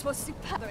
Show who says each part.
Speaker 1: That was superb.